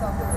something.